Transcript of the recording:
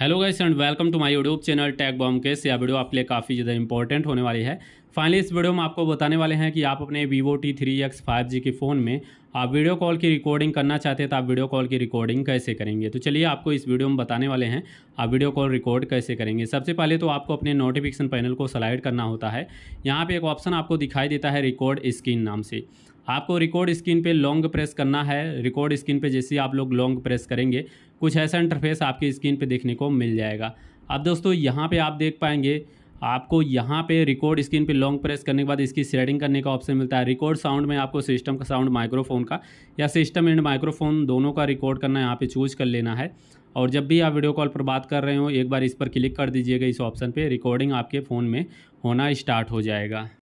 Hello guys and welcome to my YouTube channel Tag Bomb के यह video आपके लिए काफ़ी ज़्यादा इंपॉर्टेंट होने वाली है। फाइनली इस वीडियो में आपको बताने वाले हैं कि आप अपने Vivo T three X five G के फ़ोन में आप वीडियो कॉल की रिकॉर्डिंग करना चाहते हैं तो आप वीडियो कॉल की रिकॉर्डिंग कैसे करेंगे? तो चलिए आपको इस वीडियो में बताने वाले हैं आप वीडियो कॉल रिकॉर्ड कैसे करेंगे। सबसे पहले तो आपको अपने नोटिफिकेशन पैनल को स्लाइड करना होता है। यहाँ पर एक ऑप्शन आपको दिखाई देता है रिकॉर्ड स्क्रीन नाम से। आपको रिकॉर्ड स्क्रीन पे लॉन्ग प्रेस करना है। रिकॉर्ड स्क्रीन पे जैसे आप लोग लॉन्ग प्रेस करेंगे, कुछ ऐसा इंटरफेस आपकी स्क्रीन पे देखने को मिल जाएगा। अब दोस्तों, यहाँ पे आप देख पाएँगे, आपको यहाँ पे रिकॉर्ड स्क्रीन पे लॉन्ग प्रेस करने के बाद इसकी सेटिंग करने का ऑप्शन मिलता है। रिकॉर्ड साउंड में आपको सिस्टम का साउंड माइक्रोफोन का या सिस्टम एंड माइक्रोफोन दोनों का रिकॉर्ड करना यहाँ पे चूज़ कर लेना है। और जब भी आप वीडियो कॉल पर बात कर रहे हो, एक बार इस पर क्लिक कर दीजिएगा, इस ऑप्शन पर रिकॉर्डिंग आपके फ़ोन में होना स्टार्ट हो जाएगा।